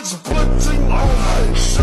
was blitzing all